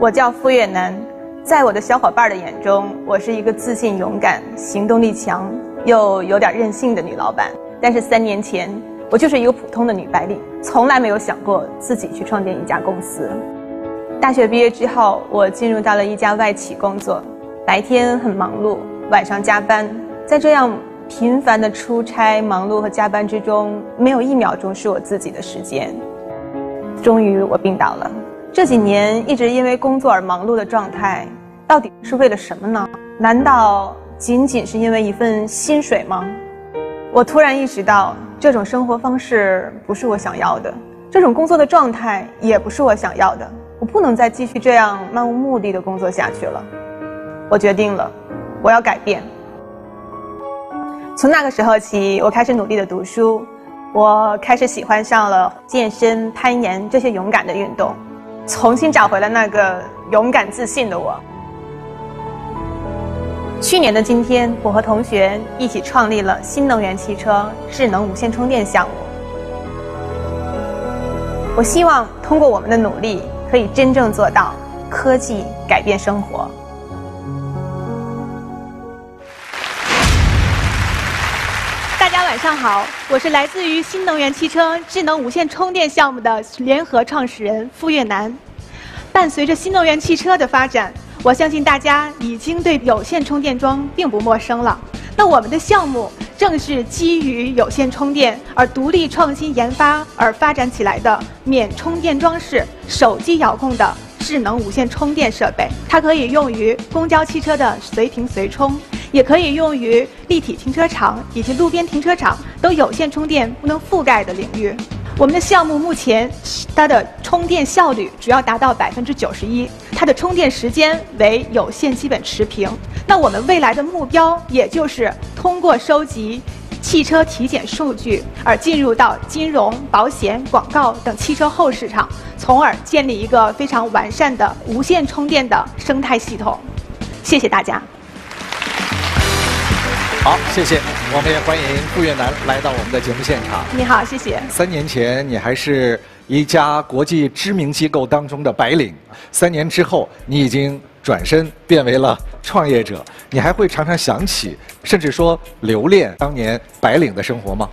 S: 我叫付月南，在我的小伙伴的眼中，我是一个自信、勇敢、行动力强又有点任性的女老板。但是三年前，我就是一个普通的女白领，从来没有想过自己去创建一家公司。大学毕业之后，我进入到了一家外企工作，白天很忙碌，晚上加班。在这样频繁的出差、忙碌和加班之中，没有一秒钟是我自己的时间。终于，我病倒了。这几年一直因为工作而忙碌的状态，到底是为了什么呢？难道仅仅是因为一份薪水吗？我突然意识到，这种生活方式不是我想要的，这种工作的状态也不是我想要的。我不能再继续这样漫无目的的工作下去了。我决定了，我要改变。从那个时候起，我开始努力的读书，我开始喜欢上了健身、攀岩这些勇敢的运动。重新找回了那个勇敢自信的我。去年的今天，我和同学一起创立了新能源汽车智能无线充电项目。我希望通过我们的努力，可以真正做到科技改变生活。
Q: 大家晚上好，我是来自于新能源汽车智能无线充电项目的联合创始人付月南。伴随着新能源汽车的发展，我相信大家已经对有线充电桩并不陌生了。那我们的项目正是基于有线充电而独立创新研发而发展起来的免充电装式手机遥控的智能无线充电设备。它可以用于公交汽车的随停随充。也可以用于立体停车场以及路边停车场都有线充电不能覆盖的领域。我们的项目目前它的充电效率主要达到百分之九十一，它的充电时间为有限基本持平。那我们未来的目标也就是通过收集汽车体检数据而进入到金融、保险、广告等汽车后市场，从而建立一个非常完善的无线充电的生态系统。谢谢大家。
A: 好，谢谢。我们也欢迎顾月南来到我们的节目现场。
Q: 你好，谢谢。
A: 三年前你还是一家国际知名机构当中的白领，三年之后你已经转身变为了创业者。你还会常常想起，甚至说留恋当年白领的生活吗？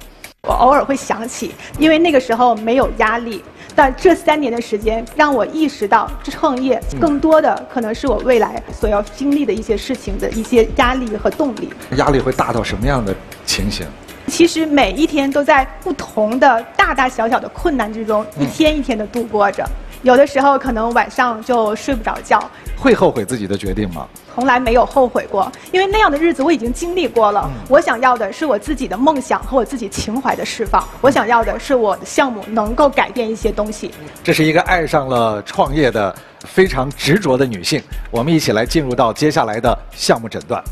Q: 我偶尔会想起，因为那个时候没有压力。但这三年的时间让我意识到，创业更多的可能是我未来所要经历的一些事情的一些压力和动力。
A: 压力会大到什么样的情形？
Q: 其实每一天都在不同的大大小小的困难之中，一天一天的度过着。有的时候可能晚上就睡不着觉。
A: 会后悔自己的决定吗？
Q: 从来没有后悔过，因为那样的日子我已经经历过了。我想要的是我自己的梦想和我自己情怀的释放。我想要的是我的项目能够改变一些东西。
A: 这是一个爱上了创业的非常执着的女性。我们一起来进入到接下来的项目诊断。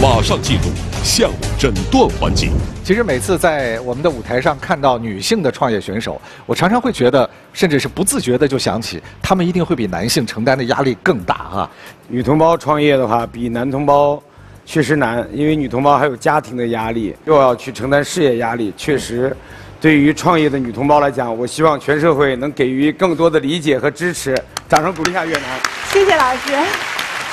F: 马上进入项目诊断环节。
A: 其实每次在我们的舞台上看到女性的创业选手，我常常会觉得，甚至是不自觉的就想起，她们一定会比男性承担的压力更大啊。
G: 女同胞创业的话，比男同胞确实难，因为女同胞还有家庭的压力，又要去承担事业压力。确实，对于创业的女同胞来讲，我希望全社会能给予更多的理解和支持。掌声鼓励一下越南。
Q: 谢谢老师。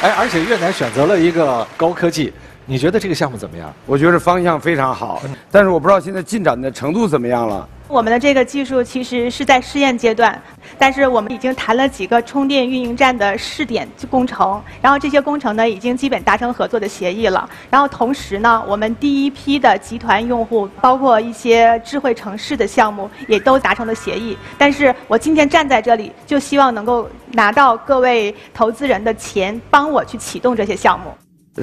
A: 哎，而且越南选择了一个高科技。你觉得这个项目怎么样？
G: 我觉得方向非常好，但是我不知道现在进展的程度怎么样了。
Q: 我们的这个技术其实是在试验阶段，但是我们已经谈了几个充电运营站的试点工程，然后这些工程呢已经基本达成合作的协议了。然后同时呢，我们第一批的集团用户，包括一些智慧城市的项目，也都达成了协议。但是我今天站在这里，就希望能够拿到各位投资人的钱，帮我去启动这些项目。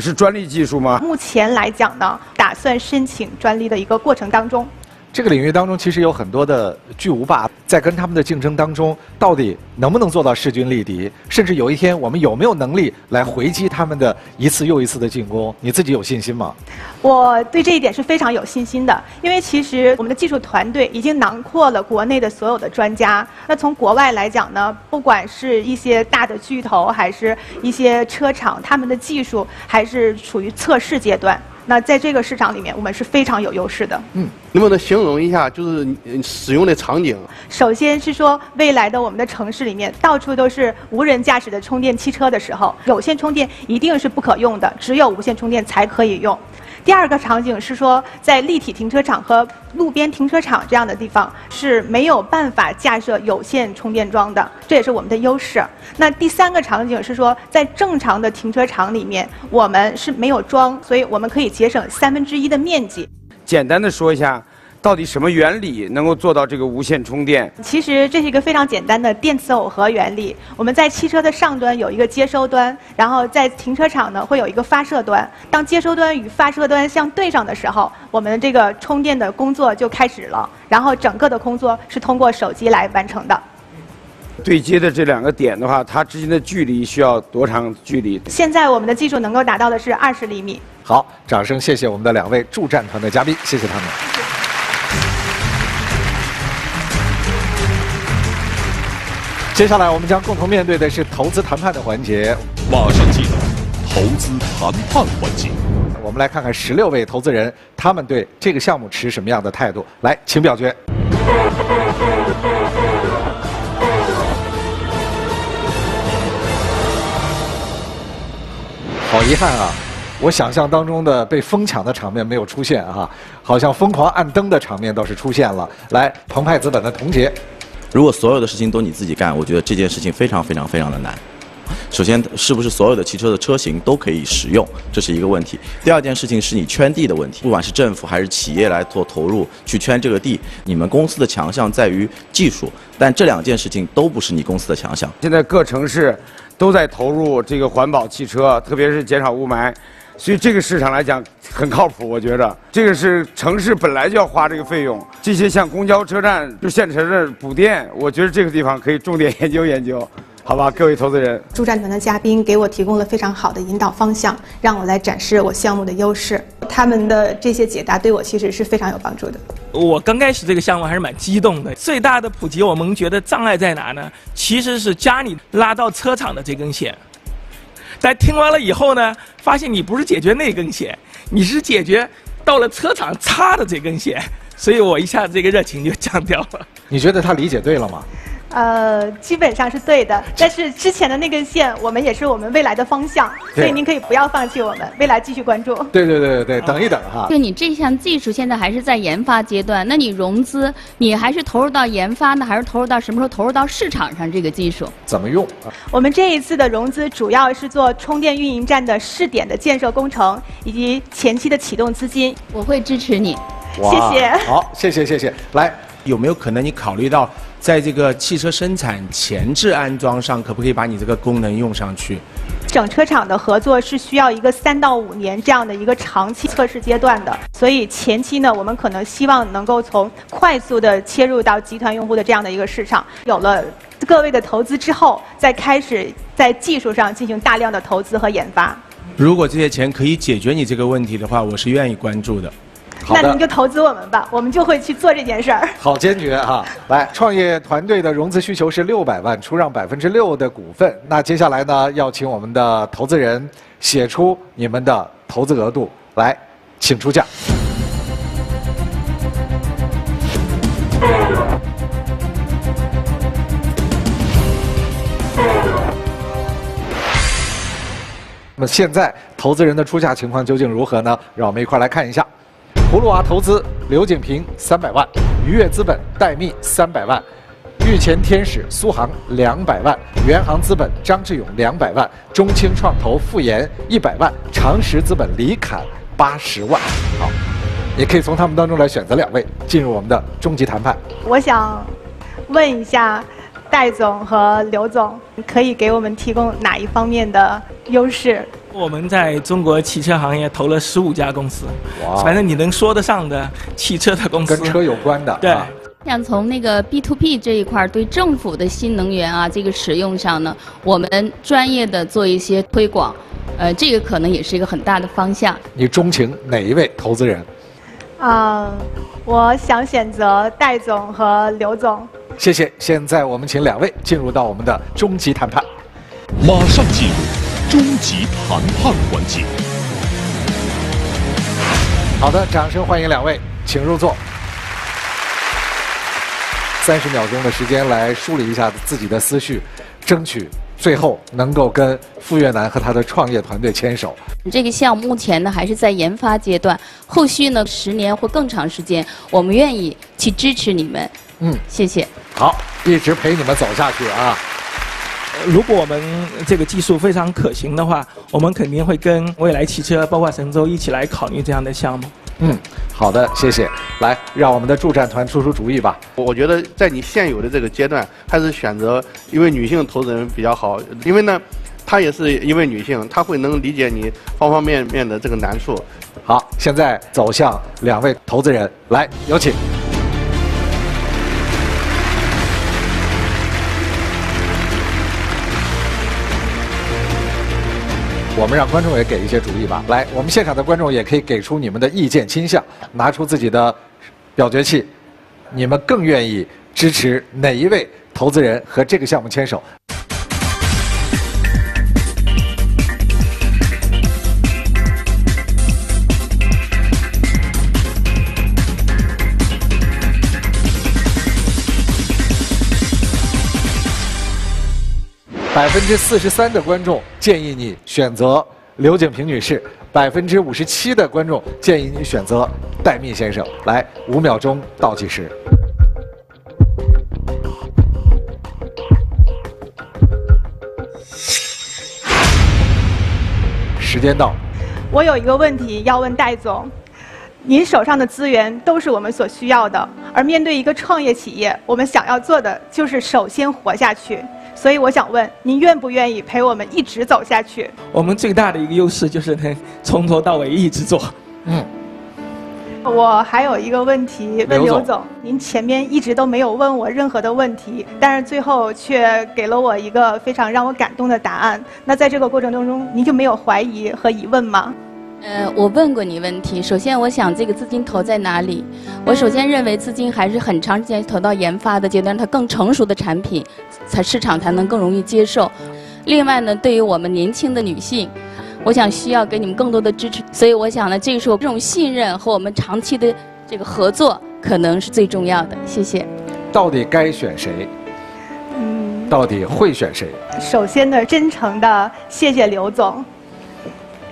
G: 是专利技术吗？
Q: 目前来讲呢，打算申请专利的一个过程当中。
A: 这个领域当中，其实有很多的巨无霸在跟他们的竞争当中，到底能不能做到势均力敌？甚至有一天，我们有没有能力来回击他们的一次又一次的进攻？你自己有信心吗？
Q: 我对这一点是非常有信心的，因为其实我们的技术团队已经囊括了国内的所有的专家。那从国外来讲呢，不管是一些大的巨头，还是一些车厂，他们的技术还是处于测试阶段。那在这个市场里面，我们是非常有优势的。
H: 嗯，能不能形容一下，就是使用的场景？
Q: 首先是说，未来的我们的城市里面，到处都是无人驾驶的充电汽车的时候，有线充电一定是不可用的，只有无线充电才可以用。第二个场景是说，在立体停车场和路边停车场这样的地方是没有办法架设有线充电桩的，这也是我们的优势。那第三个场景是说，在正常的停车场里面，我们是没有桩，所以我们可以节省三分之一的面积。
G: 简单的说一下。到底什么原理能够做到这个无线充电？
Q: 其实这是一个非常简单的电磁耦合原理。我们在汽车的上端有一个接收端，然后在停车场呢会有一个发射端。当接收端与发射端相对上的时候，我们这个充电的工作就开始了。然后整个的工作是通过手机来完成的。
G: 对接的这两个点的话，它之间的距离需要多长距离？
Q: 现在我们的技术能够达到的是二十厘米。
A: 好，掌声谢谢我们的两位助战团的嘉宾，谢谢他们。接下来我们将共同面对的是投资谈判的环节。
F: 马上进入投资谈判环节。
A: 我们来看看十六位投资人，他们对这个项目持什么样的态度？来，请表决。好遗憾啊，我想象当中的被疯抢的场面没有出现啊，好像疯狂按灯的场面倒是出现了。来，澎湃资本的童杰。
R: 如果所有的事情都你自己干，我觉得这件事情非常非常非常的难。首先，是不是所有的汽车的车型都可以使用，这是一个问题。第二件事情是你圈地的问题，不管是政府还是企业来做投入去圈这个地，你们公司的强项在于技术，但这两件事情都不是你公司的强项。
G: 现在各城市都在投入这个环保汽车，特别是减少雾霾。所以这个市场来讲很靠谱，我觉着这个是城市本来就要花这个费用，这些像公交车站就县城的补电，我觉得这个地方可以重点研究研究，好吧，各位投资人。
S: 助战团的嘉宾给我提供了非常好的引导方向，让我来展示我项目的优势。他们的这些解答对我其实是非常有帮助的。
T: 我刚开始这个项目还是蛮激动的，最大的普及我们觉得障碍在哪呢？其实是家里拉到车厂的这根线。但听完了以后呢，发现你不是解决那根线，你是解决到了车厂插的这根线，所以我一下子这个热情就降掉了。
A: 你觉得他理解对了吗？
Q: 呃，基本上是对的，但是之前的那根线，我们也是我们未来的方向，所以您可以不要放弃我们，未来继续关注。
A: 对对对对对，等一等哈。
J: 就你这项技术现在还是在研发阶段，那你融资，你还是投入到研发呢，还是投入到什么时候投入到市场上这个技术？
A: 怎么用？
Q: 我们这一次的融资主要是做充电运营站的试点的建设工程，以及前期的启动资金。
J: 我会支持你，
Q: 谢谢。
A: 好，谢谢谢谢。来，
U: 有没有可能你考虑到？在这个汽车生产前置安装上，可不可以把你这个功能用上去？
Q: 整车厂的合作是需要一个三到五年这样的一个长期测试阶段的，所以前期呢，我们可能希望能够从快速的切入到集团用户的这样的一个市场。有了各位的投资之后，再开始在技术上进行大量的投资和研发。
U: 如果这些钱可以解决你这个问题的话，我是愿意关注的。
Q: 那您就投资我们吧，我们就会去做这件事儿。
A: 好坚决哈！来，创业团队的融资需求是六百万，出让百分之六的股份。那接下来呢，要请我们的投资人写出你们的投资额度来，请出价。那么现在投资人的出价情况究竟如何呢？让我们一块来看一下。葫芦娃投资刘景平三百万，愉悦资本戴密三百万，御前天使苏杭两百万，元航资本张志勇两百万，中青创投傅岩一百万，长实资本李侃八十万。好，也可以从他们当中来选择两位进入我们的终极谈判。
Q: 我想问一下戴总和刘总，可以给我们提供哪一方面的优势？
T: 我们在中国汽车行业投了十五家公司，反正你能说得上的汽车的公司，
A: 跟车有关的，
T: 对，
J: 像从那个 B to B 这一块对政府的新能源啊这个使用上呢，我们专业的做一些推广，呃，这个可能也是一个很大的方向。
A: 你钟情哪一位投资人？
Q: 啊，我想选择戴总和刘总。
A: 谢谢。现在我们请两位进入到我们的终极谈判。
F: 马上进入终极谈判环节。
A: 好的，掌声欢迎两位，请入座。三十秒钟的时间来梳理一下自己的思绪，争取最后能够跟傅越南和他的创业团队牵手。
J: 这个项目目前呢还是在研发阶段，后续呢十年或更长时间，我们愿意去支持你们。嗯，谢谢。
A: 好，一直陪你们走下去啊！
T: 如果我们这个技术非常可行的话，我们肯定会跟未来汽车、包括神州一起来考虑这样的项目。
A: 嗯，好的，谢谢。来，让我们的助战团出出主意吧。
H: 我觉得在你现有的这个阶段，还是选择一位女性投资人比较好。因为呢，她也是一位女性，她会能理解你方方面面的这个难处。
A: 好，现在走向两位投资人，来，有请。我们让观众也给一些主意吧。来，我们现场的观众也可以给出你们的意见倾向，拿出自己的表决器。你们更愿意支持哪一位投资人和这个项目牵手？百分之四十三的观众建议你选择刘景平女士，百分之五十七的观众建议你选择戴密先生。来，五秒钟倒计时，时间到。
Q: 我有一个问题要问戴总，您手上的资源都是我们所需要的，而面对一个创业企业，我们想要做的就是首先活下去。所以我想问，您愿不愿意陪我们一直走下去？
T: 我们最大的一个优势就是能从头到尾一直做。嗯。
Q: 我还有一个问题问刘总，您前面一直都没有问我任何的问题，但是最后却给了我一个非常让我感动的答案。那在这个过程当中，您就没有怀疑和疑问吗？
J: 呃，我问过你问题。首先，我想这个资金投在哪里？我首先认为资金还是很长时间投到研发的阶段，它更成熟的产品，才市场才能更容易接受。另外呢，对于我们年轻的女性，我想需要给你们更多的支持。所以我想呢，这个时候这种信任和我们长期的这个合作，可能是最重要的。谢谢。
A: 到底该选谁？嗯。到底会选谁？
Q: 首先呢，真诚的谢谢刘总。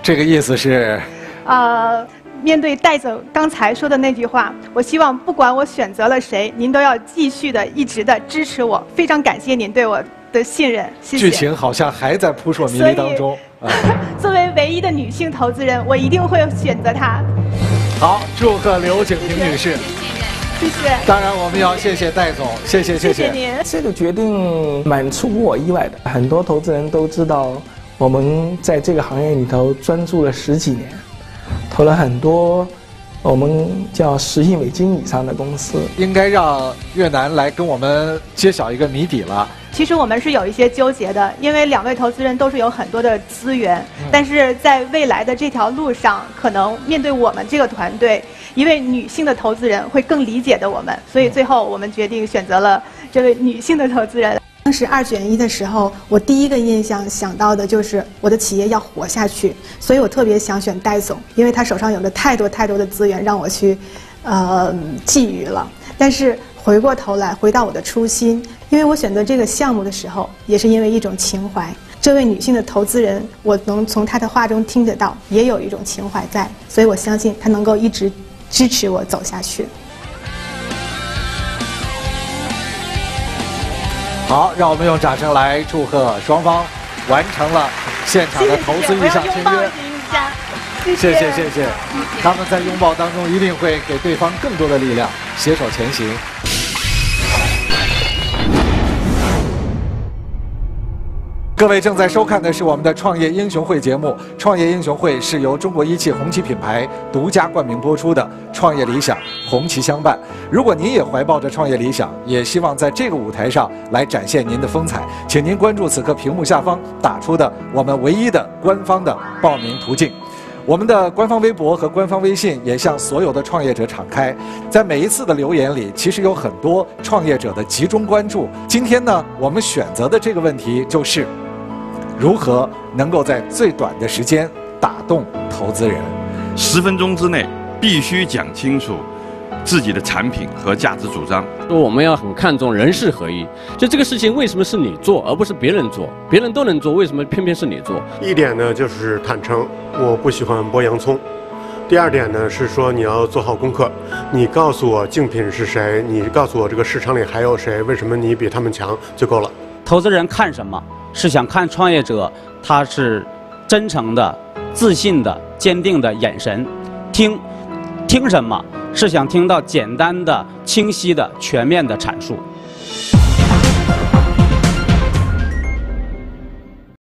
A: 这个意思是，
Q: 呃，面对戴总刚才说的那句话，我希望不管我选择了谁，您都要继续的、一直的支持我。非常感谢您对我的信任，谢
A: 谢。剧情好像还在扑朔迷离当中。
Q: 作为唯一的女性投资人，我一定会选择他。
A: 好，祝贺刘景平女士，
Q: 谢谢。
A: 当然，我们要谢谢戴总，谢谢谢
Q: 谢您。
T: 这个决定蛮出乎我意外的，很多投资人都知道。我们在这个行业里头专注了十几年，投了很多我们叫十亿美金以上的公司。
A: 应该让越南来跟我们揭晓一个谜底了。
Q: 其实我们是有一些纠结的，因为两位投资人都是有很多的资源，但是在未来的这条路上，可能面对我们这个团队，一位女性的投资人会更理解的我们，所以最后我们决定选择了这位女性的投资人。
V: 当时二选一的时候，我第一个印象想到的就是我的企业要活下去，所以我特别想选戴总，因为他手上有了太多太多的资源让我去，呃，觊觎了。但是回过头来，回到我的初心，因为我选择这个项目的时候，也是因为一种情怀。这位女性的投资人，我能从她的话中听得到，也有一种情怀在，所以我相信她能够一直支持我走下去。
A: 好，让我们用掌声来祝贺双方完成了现场的投资意向签约。
Q: 谢
A: 谢谢谢，他们在拥抱当中一定会给对方更多的力量，携手前行。各位正在收看的是我们的创业英雄会节目。创业英雄会是由中国一汽红旗品牌独家冠名播出的创业理想，红旗相伴。如果您也怀抱着创业理想，也希望在这个舞台上来展现您的风采，请您关注此刻屏幕下方打出的我们唯一的官方的报名途径。我们的官方微博和官方微信也向所有的创业者敞开，在每一次的留言里，其实有很多创业者的集中关注。今天呢，我们选择的这个问题就是。如何能够在最短的时间打动投资人？
N: 十分钟之内必须讲清楚自己的产品和价值主张。
W: 说我们要很看重人事合一，就这个事情为什么是你做而不是别人做？别人都能做，为什么偏偏是你做？
K: 一点呢就是坦诚，我不喜欢剥洋葱。第二点呢是说你要做好功课，你告诉我竞品是谁，你告诉我这个市场里还有谁，为什么你比他们强就够了。
X: 投资人看什么？是想看创业者，他是真诚的、自信的、坚定的眼神。听，听什么？是想听到简单的、清晰的、全面的阐述。